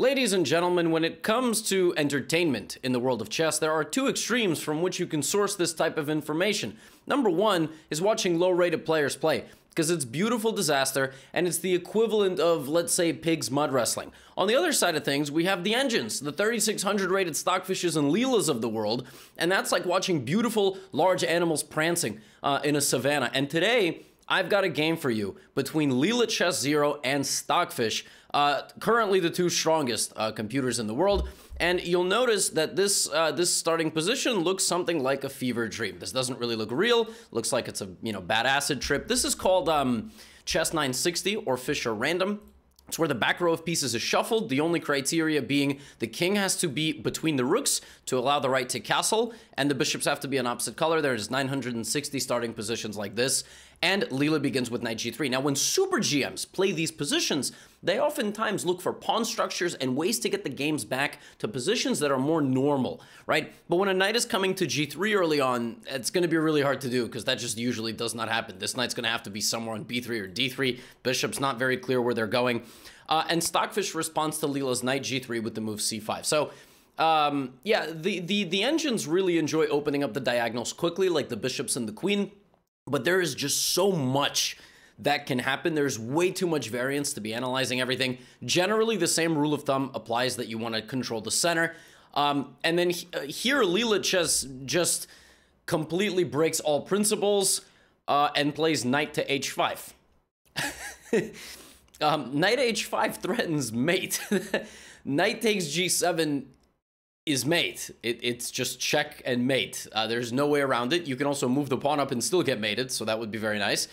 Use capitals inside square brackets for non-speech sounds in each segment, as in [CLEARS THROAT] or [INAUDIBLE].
Ladies and gentlemen, when it comes to entertainment in the world of chess, there are two extremes from which you can source this type of information. Number one is watching low rated players play, because it's beautiful disaster and it's the equivalent of, let's say, pigs mud wrestling. On the other side of things, we have the engines, the 3600 rated stockfishes and Leelas of the world, and that's like watching beautiful large animals prancing uh, in a savannah. And today, I've got a game for you between Leela Chess Zero and Stockfish, uh, currently the two strongest uh, computers in the world. And you'll notice that this uh, this starting position looks something like a fever dream. This doesn't really look real. Looks like it's a you know bad acid trip. This is called um, Chess 960 or Fischer Random. It's where the back row of pieces is shuffled, the only criteria being the king has to be between the rooks to allow the right to castle, and the bishops have to be an opposite color. There's 960 starting positions like this, and Leela begins with knight g3. Now, when super GMs play these positions, they oftentimes look for pawn structures and ways to get the games back to positions that are more normal, right? But when a knight is coming to g3 early on, it's going to be really hard to do because that just usually does not happen. This knight's going to have to be somewhere on b3 or d3. Bishop's not very clear where they're going. Uh, and Stockfish responds to Leela's knight g3 with the move c5. So um, yeah, the, the, the engines really enjoy opening up the diagonals quickly, like the bishops and the queen. But there is just so much that can happen. There's way too much variance to be analyzing everything. Generally, the same rule of thumb applies that you want to control the center. Um, and then uh, here, Leela just, just completely breaks all principles uh, and plays knight to h5. [LAUGHS] um, knight h5 threatens mate. [LAUGHS] knight takes g7 is mate. It, it's just check and mate. Uh, there's no way around it. You can also move the pawn up and still get mated, so that would be very nice.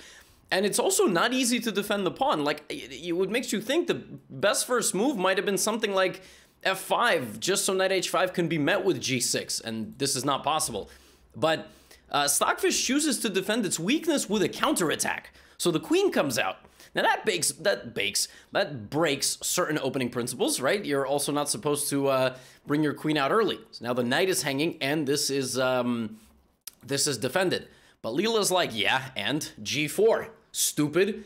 And it's also not easy to defend the pawn. Like, it, it makes you think the best first move might have been something like f5, just so knight h5 can be met with g6, and this is not possible. But uh, Stockfish chooses to defend its weakness with a counterattack. So the queen comes out. Now that bakes, that bakes, that breaks certain opening principles, right? You're also not supposed to uh, bring your queen out early. So now the knight is hanging, and this is um, this is defended. But Leela's like, yeah, and g4, stupid.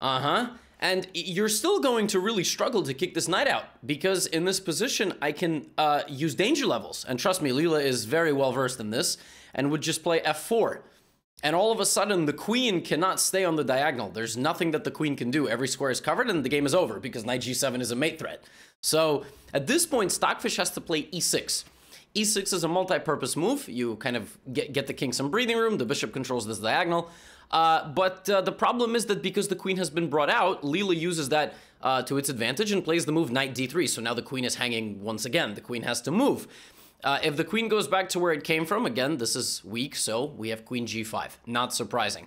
Uh huh. And you're still going to really struggle to kick this knight out because in this position, I can uh, use danger levels. And trust me, Leela is very well versed in this and would just play f4. And all of a sudden, the queen cannot stay on the diagonal. There's nothing that the queen can do. Every square is covered and the game is over because knight g7 is a mate threat. So at this point, Stockfish has to play e6. e6 is a multi-purpose move. You kind of get, get the king some breathing room. The bishop controls this diagonal. Uh, but uh, the problem is that because the queen has been brought out, Leela uses that uh, to its advantage and plays the move knight d3. So now the queen is hanging once again. The queen has to move. Uh, if the queen goes back to where it came from, again, this is weak, so we have queen g5. Not surprising.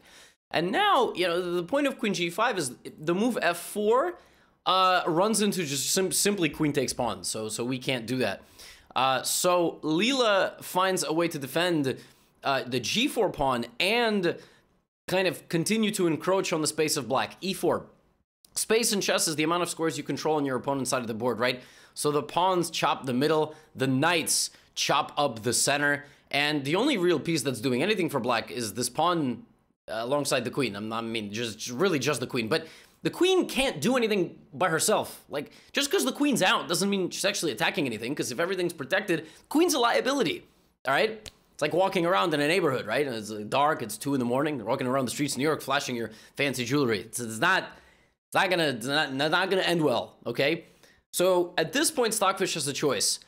And now, you know, the point of queen g5 is the move f4 uh, runs into just sim simply queen takes pawn, so, so we can't do that. Uh, so Leela finds a way to defend uh, the g4 pawn and kind of continue to encroach on the space of black. e4. Space in chess is the amount of squares you control on your opponent's side of the board, right? So the pawns chop the middle, the knights chop up the center, and the only real piece that's doing anything for black is this pawn uh, alongside the queen. I'm I mean, just really just the queen, but the queen can't do anything by herself. Like, just because the queen's out doesn't mean she's actually attacking anything, because if everything's protected, queen's a liability, all right? It's like walking around in a neighborhood, right? And it's dark, it's two in the morning, walking around the streets of New York, flashing your fancy jewelry. It's, it's not, it's not gonna, it's not, not gonna end well, okay? So at this point, Stockfish has a choice.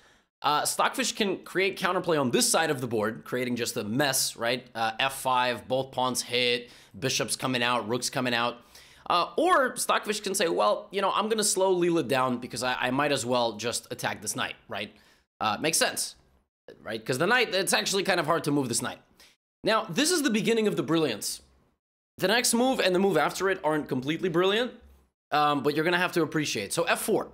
Uh, Stockfish can create counterplay on this side of the board, creating just a mess, right? Uh, F5, both pawns hit, bishops coming out, rooks coming out. Uh, or Stockfish can say, well, you know, I'm going to slow Leela down because I, I, might as well just attack this knight, right? Uh, makes sense, right? Because the knight, it's actually kind of hard to move this knight. Now, this is the beginning of the brilliance. The next move and the move after it aren't completely brilliant, um, but you're going to have to appreciate. So F4.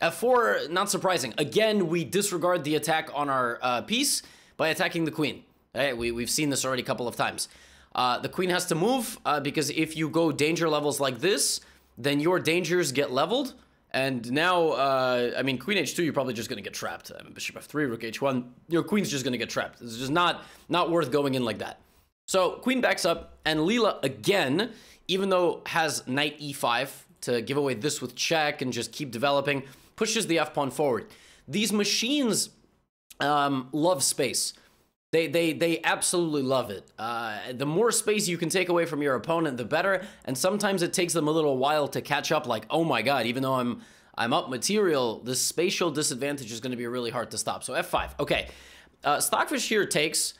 F4, not surprising. Again, we disregard the attack on our uh, piece by attacking the queen. Right? We, we've seen this already a couple of times. Uh, the queen has to move uh, because if you go danger levels like this, then your dangers get leveled. And now, uh, I mean, queen h2, you're probably just going to get trapped. I mean, bishop f3, rook h1, your queen's just going to get trapped. It's just not, not worth going in like that. So queen backs up, and Leela, again, even though has knight e5 to give away this with check and just keep developing, pushes the f pawn forward. These machines um, love space. They, they, they absolutely love it. Uh, the more space you can take away from your opponent, the better. And sometimes it takes them a little while to catch up. Like, oh my god, even though I'm I'm up material, the spatial disadvantage is going to be really hard to stop. So f5. Okay, uh, Stockfish here takes,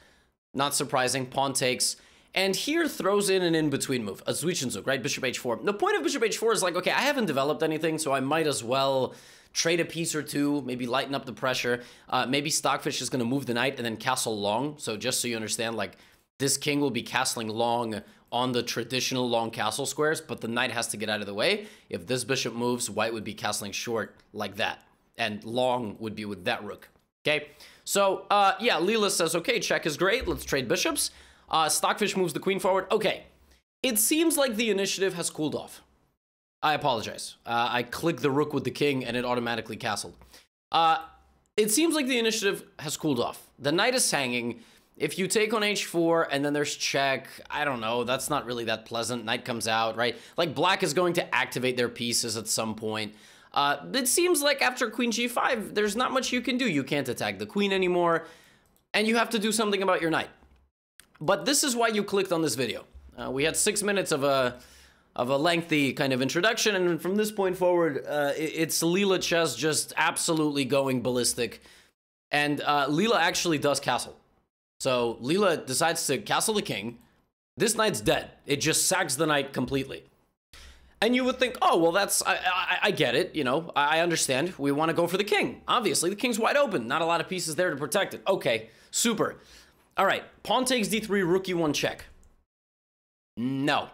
not surprising. Pawn takes. And here throws in an in-between move, a Zwischenzug, right? Bishop h4. The point of bishop h4 is like, okay, I haven't developed anything, so I might as well trade a piece or two, maybe lighten up the pressure. Uh, maybe Stockfish is going to move the knight and then castle long. So just so you understand, like, this king will be castling long on the traditional long castle squares, but the knight has to get out of the way. If this bishop moves, white would be castling short like that, and long would be with that rook. Okay, so uh, yeah, Leela says, okay, check is great, let's trade bishops. Uh, Stockfish moves the queen forward. Okay, it seems like the initiative has cooled off. I apologize. Uh, I clicked the rook with the king and it automatically castled. Uh, it seems like the initiative has cooled off. The knight is hanging. If you take on h4 and then there's check, I don't know, that's not really that pleasant. Knight comes out, right? Like black is going to activate their pieces at some point. Uh, it seems like after queen g5, there's not much you can do. You can't attack the queen anymore, and you have to do something about your knight. But this is why you clicked on this video. Uh, we had six minutes of a of a lengthy kind of introduction, and from this point forward, uh, it's Leela chess just absolutely going ballistic. And uh, Leela actually does castle. So Leela decides to castle the king. This knight's dead. It just sacks the knight completely. And you would think, oh, well, that's, I, I, I get it, you know, I, I understand. We want to go for the king. Obviously, the king's wide open. Not a lot of pieces there to protect it. Okay, super. All right, pawn takes d3, rook e1 check. No.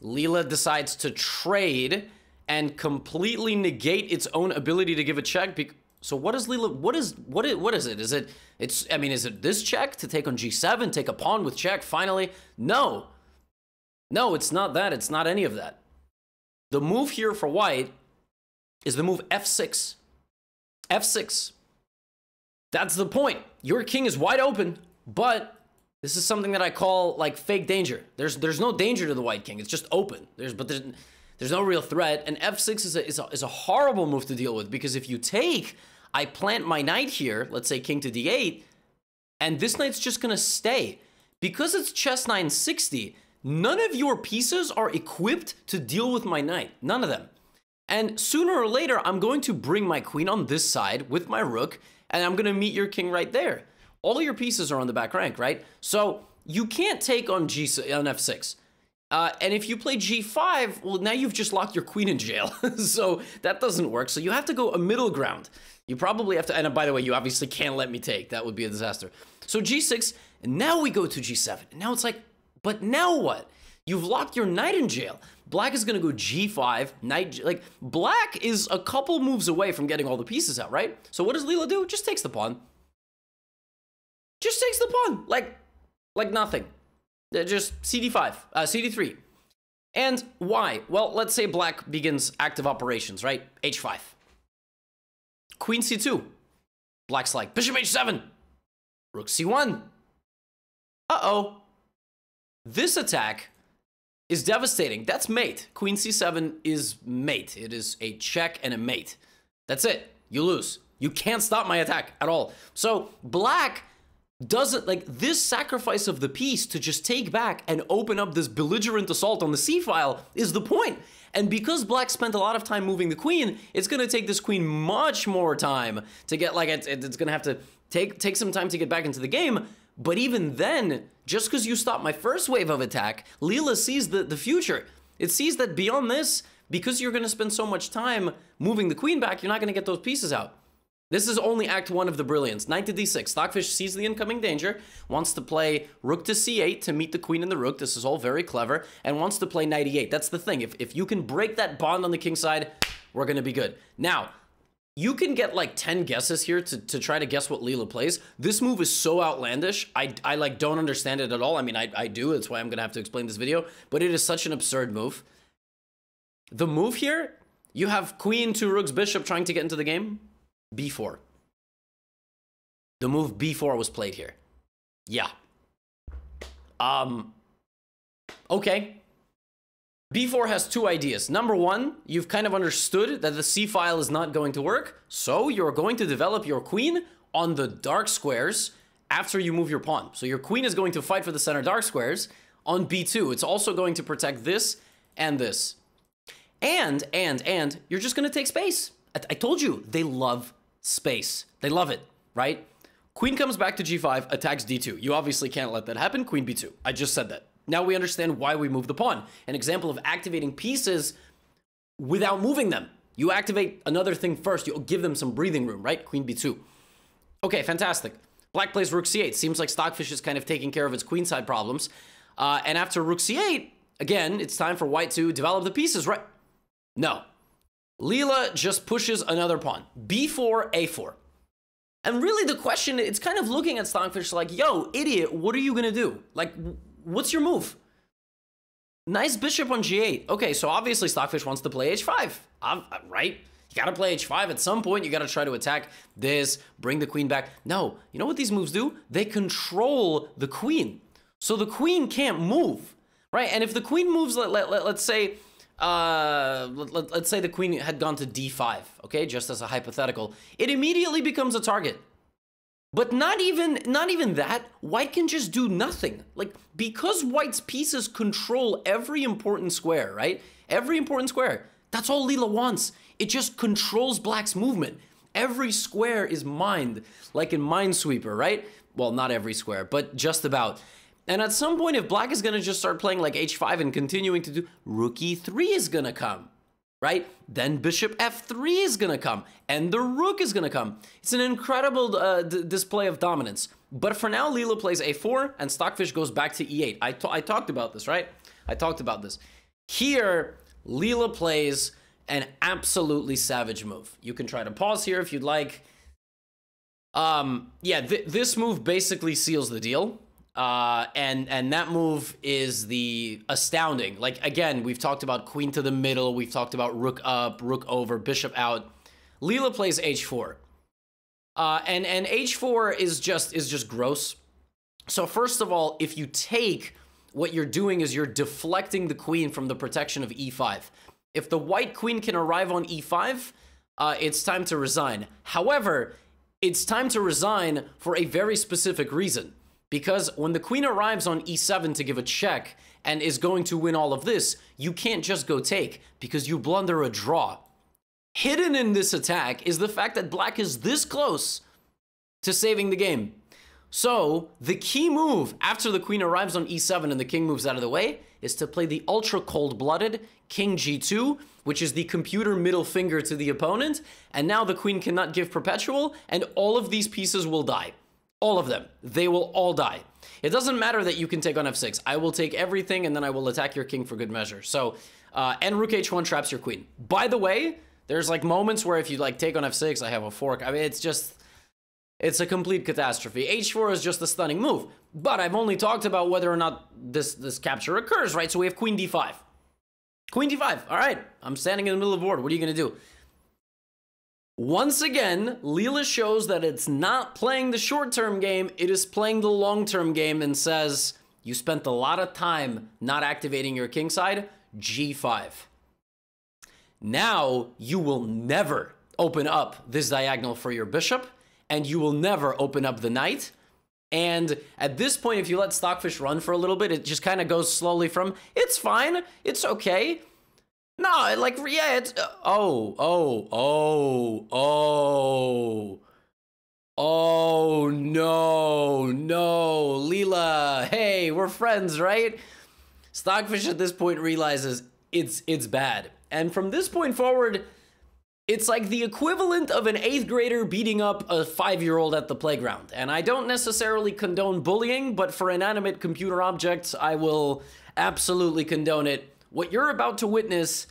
Leela decides to trade and completely negate its own ability to give a check so what is Leela? What is what is what is it? Is it it's? I mean, is it this check to take on g7, take a pawn with check? Finally, no, no, it's not that. It's not any of that. The move here for white is the move f6. f6. That's the point. Your king is wide open, but this is something that I call like fake danger. There's there's no danger to the white king. It's just open. There's but there's there's no real threat. And f6 is a, is a, is a horrible move to deal with because if you take I plant my knight here, let's say king to d8, and this knight's just gonna stay. Because it's chess 960, none of your pieces are equipped to deal with my knight. None of them. And sooner or later, I'm going to bring my queen on this side with my rook, and I'm gonna meet your king right there. All your pieces are on the back rank, right? So you can't take on G on f6. Uh, and if you play g5, well, now you've just locked your queen in jail. [LAUGHS] so that doesn't work. So you have to go a middle ground. You probably have to, and by the way, you obviously can't let me take. That would be a disaster. So g6, and now we go to g7. And now it's like, but now what? You've locked your knight in jail. Black is going to go g5, knight, like, black is a couple moves away from getting all the pieces out, right? So what does Leela do? Just takes the pawn. Just takes the pawn, like, like nothing. Uh, just cd5, uh, cd3. And why? Well, let's say black begins active operations, right? h5. Queen c2. Black's like, bishop h7. Rook c1. Uh-oh. This attack is devastating. That's mate. Queen c7 is mate. It is a check and a mate. That's it. You lose. You can't stop my attack at all. So black doesn't like this sacrifice of the piece to just take back and open up this belligerent assault on the c file is the point. And because black spent a lot of time moving the queen, it's going to take this queen much more time to get like it's, it's going to have to take take some time to get back into the game. But even then, just because you stop my first wave of attack, Leela sees the, the future. It sees that beyond this, because you're going to spend so much time moving the queen back, you're not going to get those pieces out. This is only act one of the brilliance. Knight to d6. Stockfish sees the incoming danger, wants to play rook to c8 to meet the queen and the rook. This is all very clever, and wants to play knight e8. That's the thing. If, if you can break that bond on the king side, we're going to be good. Now, you can get like 10 guesses here to, to try to guess what Leela plays. This move is so outlandish. I, I like don't understand it at all. I mean, I, I do. That's why I'm going to have to explain this video. But it is such an absurd move. The move here, you have queen to rook's bishop trying to get into the game b4. The move b4 was played here. Yeah. Um, okay. b4 has two ideas. Number one, you've kind of understood that the c file is not going to work, so you're going to develop your queen on the dark squares after you move your pawn. So your queen is going to fight for the center dark squares on b2. It's also going to protect this and this. And, and, and, you're just going to take space. I, I told you, they love space. They love it, right? Queen comes back to g5, attacks d2. You obviously can't let that happen. Queen b2. I just said that. Now we understand why we move the pawn. An example of activating pieces without moving them. You activate another thing first. You give them some breathing room, right? Queen b2. Okay, fantastic. Black plays rook c8. Seems like Stockfish is kind of taking care of its queenside problems. Uh, and after rook c8, again, it's time for white to develop the pieces, right? No. Leela just pushes another pawn. b4, a4. And really the question, it's kind of looking at Stockfish like, yo, idiot, what are you to do? Like, what's your move? Nice bishop on g8. Okay, so obviously Stockfish wants to play h5, um, right? You gotta play h5 at some point. You gotta try to attack this, bring the queen back. No, you know what these moves do? They control the queen. So the queen can't move, right? And if the queen moves, let, let, let, us say, uh, let, let's say the queen had gone to d5, okay, just as a hypothetical, it immediately becomes a target. But not even not even that, white can just do nothing. Like because white's pieces control every important square, right? Every important square. That's all Leela wants. It just controls black's movement. Every square is mined, like in Minesweeper, right? Well, not every square, but just about. And at some point, if black is going to just start playing like h5 and continuing to do, rook e3 is going to come, right? Then bishop f3 is going to come, and the rook is going to come. It's an incredible uh, display of dominance. But for now, Leela plays a4, and Stockfish goes back to e8. I, I talked about this, right? I talked about this. Here, Leela plays an absolutely savage move. You can try to pause here if you'd like. Um, yeah, th this move basically seals the deal. Uh, and and that move is the astounding. Like again, we've talked about queen to the middle, we've talked about rook up, rook over, bishop out. Leela plays h4, uh, and and h4 is just is just gross. So first of all, if you take, what you're doing is you're deflecting the queen from the protection of e5. If the white queen can arrive on e5, uh, it's time to resign. However, it's time to resign for a very specific reason because when the queen arrives on e7 to give a check and is going to win all of this, you can't just go take because you blunder a draw. Hidden in this attack is the fact that black is this close to saving the game. So, the key move after the queen arrives on e7 and the king moves out of the way is to play the ultra cold-blooded king g2, which is the computer middle finger to the opponent, and now the queen cannot give perpetual, and all of these pieces will die. All of them. They will all die. It doesn't matter that you can take on f6. I will take everything and then I will attack your king for good measure. So, uh, and rook h1 traps your queen. By the way, there's like moments where if you like take on f6, I have a fork. I mean, it's just, it's a complete catastrophe. h4 is just a stunning move. But I've only talked about whether or not this, this capture occurs, right? So we have queen d5. Queen d5. All right. I'm standing in the middle of the board. What are you going to do? Once again, Leela shows that it's not playing the short-term game, it is playing the long-term game and says, you spent a lot of time not activating your kingside, g5. Now, you will never open up this diagonal for your bishop, and you will never open up the knight. And at this point, if you let Stockfish run for a little bit, it just kind of goes slowly from, it's fine, it's okay, no, like yeah, it's uh, oh, oh, oh, oh. Oh no, no, Leela. Hey, we're friends, right? Stockfish at this point realizes it's it's bad. And from this point forward, it's like the equivalent of an 8th grader beating up a 5-year-old at the playground. And I don't necessarily condone bullying, but for inanimate computer objects, I will absolutely condone it what you're about to witness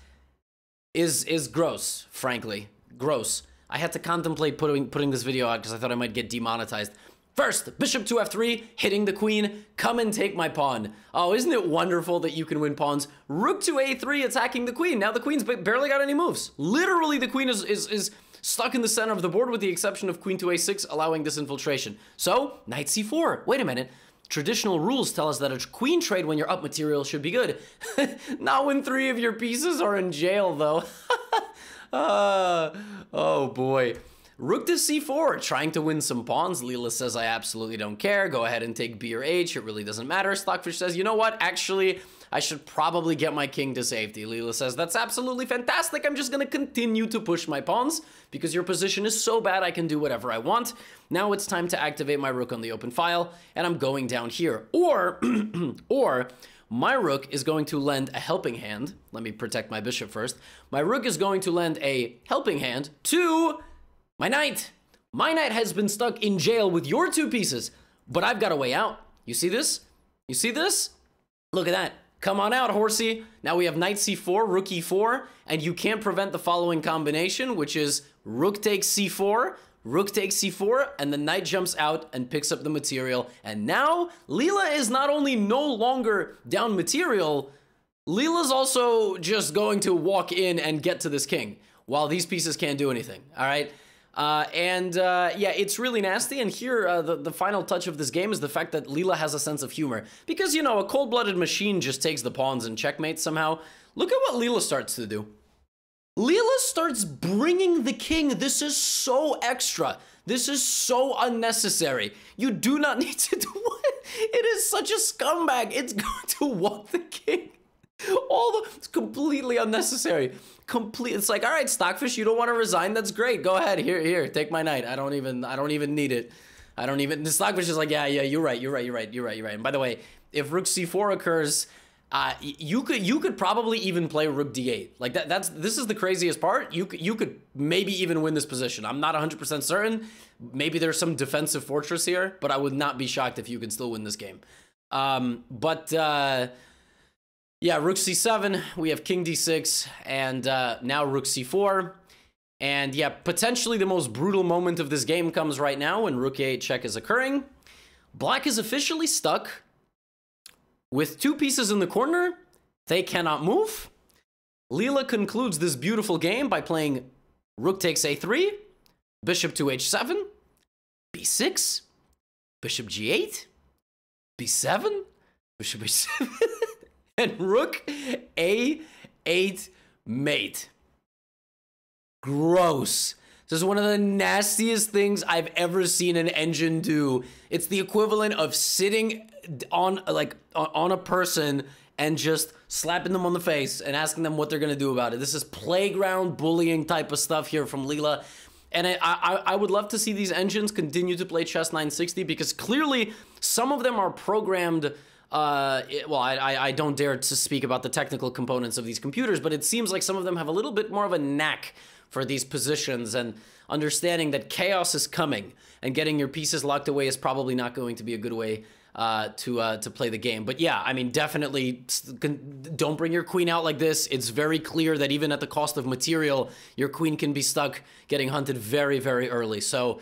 is is gross, frankly. Gross. I had to contemplate putting putting this video out because I thought I might get demonetized. First, bishop to f3, hitting the queen. Come and take my pawn. Oh, isn't it wonderful that you can win pawns? Rook to a3, attacking the queen. Now the queen's barely got any moves. Literally, the queen is, is, is stuck in the center of the board with the exception of queen to a6, allowing this infiltration. So, knight c4. Wait a minute. Traditional rules tell us that a queen trade when you're up material should be good. [LAUGHS] Not when three of your pieces are in jail, though. [LAUGHS] uh, oh boy. Rook to c4, trying to win some pawns. Leela says, I absolutely don't care. Go ahead and take b or h. It really doesn't matter. Stockfish says, you know what? Actually, I should probably get my king to safety. Leela says, that's absolutely fantastic. I'm just going to continue to push my pawns because your position is so bad I can do whatever I want. Now it's time to activate my rook on the open file and I'm going down here. Or, [CLEARS THROAT] or my rook is going to lend a helping hand. Let me protect my bishop first. My rook is going to lend a helping hand to my knight. My knight has been stuck in jail with your two pieces, but I've got a way out. You see this? You see this? Look at that. Come on out, horsey. Now we have knight c4, rook e4, and you can't prevent the following combination, which is rook takes c4, rook takes c4, and the knight jumps out and picks up the material. And now, Leela is not only no longer down material, Leela's also just going to walk in and get to this king, while these pieces can't do anything, all right? Uh, and uh, yeah, it's really nasty. And here, uh, the, the final touch of this game is the fact that Leela has a sense of humor. Because, you know, a cold-blooded machine just takes the pawns and checkmates somehow. Look at what Leela starts to do. Leela starts bringing the king. This is so extra. This is so unnecessary. You do not [LAUGHS] need to do it. It is such a scumbag. It's [LAUGHS] going to walk the king. [LAUGHS] All the, it's completely unnecessary. Complete it's like all right stockfish you don't want to resign? That's great. Go ahead. Here here take my knight. I don't even i don't even need it. I don't even the stockfish is like yeah yeah you're right you're right you're right you're right you're right. And by the way if rook c4 occurs uh, you could you could probably even play rook d8 like that that's this is the craziest part. You could you could maybe even win this position. I'm not 100% certain. Maybe there's some defensive fortress here but i would not be shocked if you could still win this game. Um, but uh, yeah, rook c7, we have king d6, and uh, now rook c4. And yeah, potentially the most brutal moment of this game comes right now when rook a8 check is occurring. Black is officially stuck with two pieces in the corner. They cannot move. Leela concludes this beautiful game by playing rook takes a3, bishop to h7, b6, bishop g8, b7, bishop h7. [LAUGHS] [LAUGHS] and rook a8 mate. Gross. This is one of the nastiest things I've ever seen an engine do. It's the equivalent of sitting on like on a person and just slapping them on the face and asking them what they're gonna do about it. This is playground bullying type of stuff here from Leela. And I, I, I would love to see these engines continue to play Chess 960 because clearly some of them are programmed uh, it, well, I, I don't dare to speak about the technical components of these computers, but it seems like some of them have a little bit more of a knack for these positions and understanding that chaos is coming and getting your pieces locked away is probably not going to be a good way uh, to uh, to play the game. But yeah, I mean, definitely don't bring your queen out like this. It's very clear that even at the cost of material, your queen can be stuck getting hunted very, very early. So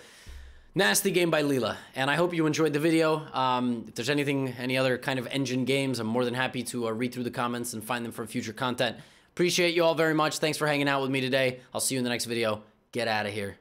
Nasty game by Leela, and I hope you enjoyed the video. Um, if there's anything, any other kind of engine games, I'm more than happy to uh, read through the comments and find them for future content. Appreciate you all very much. Thanks for hanging out with me today. I'll see you in the next video. Get out of here.